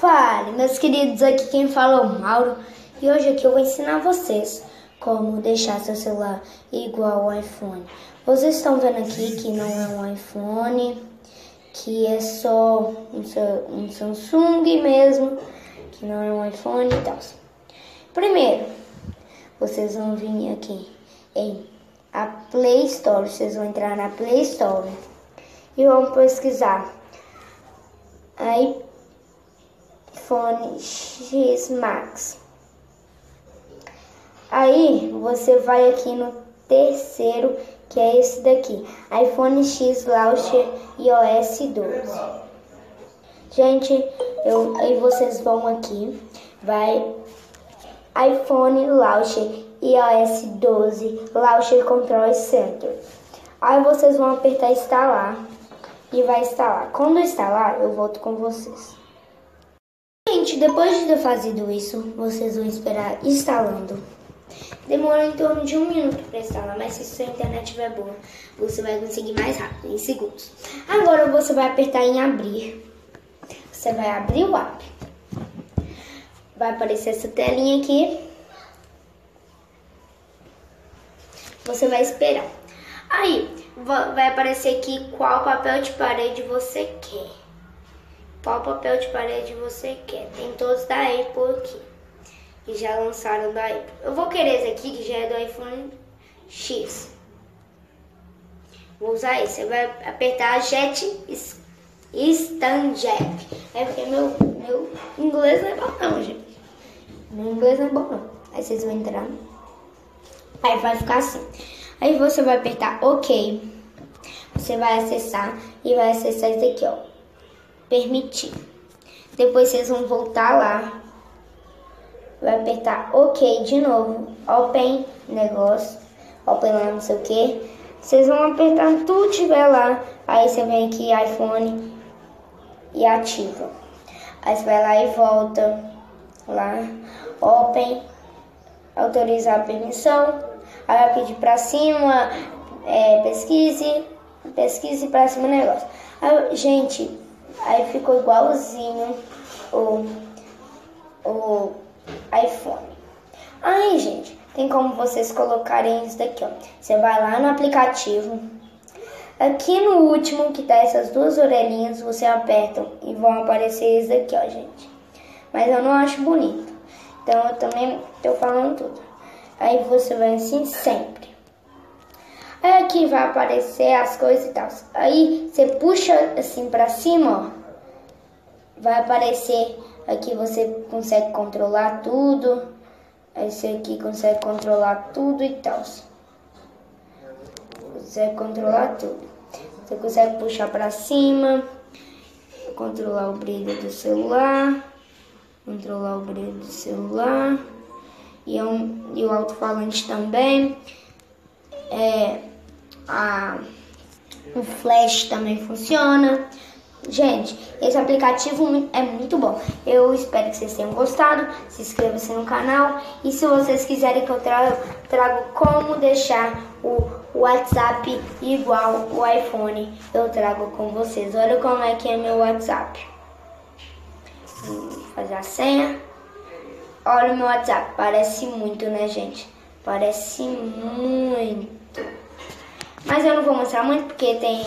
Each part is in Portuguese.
Fale, meus queridos, aqui quem fala é o Mauro e hoje aqui eu vou ensinar vocês como deixar seu celular igual ao iPhone. Vocês estão vendo aqui que não é um iPhone, que é só um, Samsung mesmo, que não é um iPhone e tal. Primeiro, vocês vão vir aqui em a Play Store, vocês vão entrar na Play Store e vão pesquisar iPhone X Max. Aí você vai aqui no terceiro, que é esse daqui, iPhone X Launcher iOS 12. Gente, eu, aí vocês vão aqui, vai iPhone Launcher iOS 12 Launcher Control Center. Aí vocês vão apertar instalar e vai instalar. Quando instalar, eu volto com vocês. Gente, depois de ter fazido isso, vocês vão esperar instalando. Demora em torno de um minuto para instalar, mas se sua internet estiver boa, você vai conseguir mais rápido, em segundos. Agora você vai apertar em abrir. Você vai abrir o app. Vai aparecer essa telinha aqui. Você vai esperar. Aí, vai aparecer aqui qual papel de parede você quer. Qual papel de parede você quer. Tem todos da Apple aqui. Que já lançaram da Apple. Eu vou querer esse aqui, que já é do iPhone X. Vou usar esse. Você vai apertar Jet Stand Jack. É porque meu, meu inglês não é bom não, gente. Meu inglês não é bom não. Aí vocês vão entrar. Aí vai ficar assim. Aí você vai apertar OK. Você vai acessar e vai acessar isso aqui, ó. Permitir. Depois vocês vão voltar lá. Vai apertar OK de novo. Open negócio. Open lá não sei o que. Vocês vão apertar tudo tiver lá. Aí você vem aqui iPhone e ativa. Aí você vai lá e volta lá. Open. Autorizar a permissão Aí vai pedir pra cima, é, pesquise, pesquise pra cima negócio. Aí, gente, aí ficou igualzinho o, o iPhone. Aí, gente, tem como vocês colocarem isso daqui, ó. Você vai lá no aplicativo. Aqui no último, que tá essas duas orelhinhas, você aperta e vão aparecer isso daqui, ó, gente. Mas eu não acho bonito. Então eu também tô falando tudo. Aí você vai assim sempre. Aí aqui vai aparecer as coisas e tal. Aí você puxa assim pra cima, ó. Vai aparecer aqui você consegue controlar tudo. Esse aqui consegue controlar tudo e tal. Consegue controlar tudo. Você consegue puxar para cima, controlar o brilho do celular, controlar o brilho do celular e, é um, e o alto-falante também. É, a, o flash também funciona. Gente, esse aplicativo é muito bom. Eu espero que vocês tenham gostado. Se inscreva-se no canal. E se vocês quiserem que eu trago, trago como deixar o WhatsApp igual o iPhone, eu trago com vocês. Olha como é que é meu WhatsApp. Vou fazer a senha. Olha o meu WhatsApp, parece muito, né, gente? Parece muito. Mas eu não vou mostrar muito porque tem,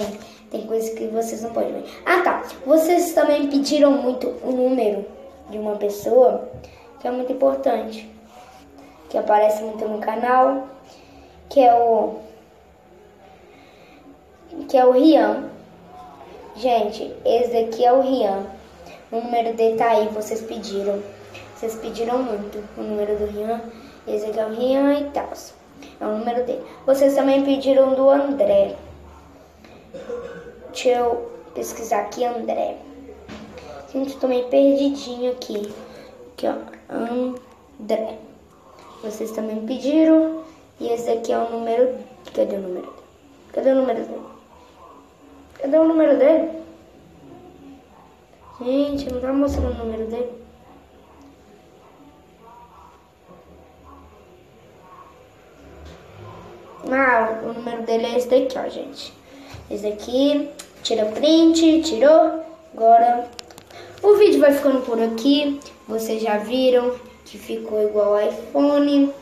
tem coisas que vocês não podem ver. Ah, tá. Vocês também pediram muito o número de uma pessoa que é muito importante. Que aparece muito no canal. Que é o. Que é o Rian. Gente, esse daqui é o Rian. O número dele tá aí, vocês pediram. Vocês pediram muito o número do Rian. Esse aqui é o Rian e tal. É o número dele. Vocês também pediram do André. Deixa eu pesquisar aqui, André. Gente, tô meio perdidinho aqui. Aqui, ó. André. Vocês também pediram. E esse aqui é o número. Cadê o número dele? Cadê o número dele? Cadê o número dele? Gente, não tá mostrando o número dele. Ah, o número dele é esse daqui, ó, gente. Esse daqui, tira print, tirou. Agora, O vídeo vai ficando por aqui. Vocês já viram que ficou igual ao iPhone.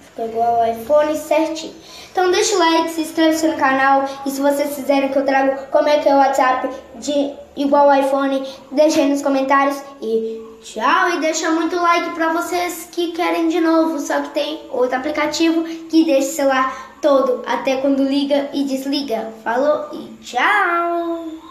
Ficou igual ao iPhone certinho. Então deixa o like, se inscreve no canal. E se vocês quiserem que eu trago como é que é o WhatsApp de igual ao iPhone, deixa aí nos comentários. E tchau! E deixa muito like pra vocês que querem de novo. Só que tem outro aplicativo que deixa o celular todo, até quando liga e desliga. Falou e tchau!